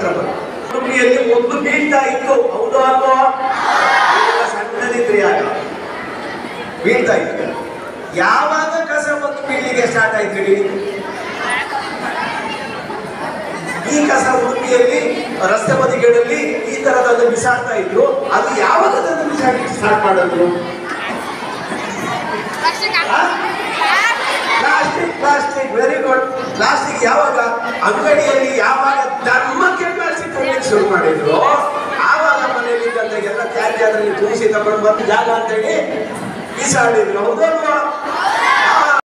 ಸ್ವಾತಂತ್ರ್ಯ ಒಂದು ಬೀಳ್ತಾ ಇತ್ತು, ಹೌದು ಅಲ್ವಾ? ಸಣ್ಣದಿದ್ರೆ ಆಗ ಬೀಳ್ತಾ ಇತ್ತು. ಯಾವಾಗ ಕಸ ಮತ್ತು ಬೀಳಿಗೆ ಸ್ಟಾರ್ಟ್ ಆಯ್ತು ಈ ಕಸ ಉಡುಪಿಯಲ್ಲಿ ರಸ್ತೆ ಬದಿಗಳಲ್ಲಿ ಈ ತರದನ್ನು ಬಿಸಾಡ್ತಾ ಇದ್ರು. ಅದು ಯಾವಾಗ ಅದನ್ನು ಸ್ಟಾರ್ಟ್ ಮಾಡಿದ್ರು? Plastic plastic very good plastic ಯಾವಾಗ? ಅಂಗಡಿಯಲ್ಲಿ ಯಾವಾಗ ಕೊಡ್ಲಿಕ್ಕೆ ಶುರು ಮಾಡಿದ್ರು. ಆವಾಗ ಮನೆಯಲ್ಲಿ ಎಲ್ಲ ತ್ಯಾಜ್ಯ ಅದರಲ್ಲಿ ತುಂಬಿಸಿ ತಗೊಂಡು ಬಂದು ಜಾಗ ಅಂತ ಹೇಳಿ ಬಿಸಾಡಿದ್ರು ಹೌದಲ್ವಾ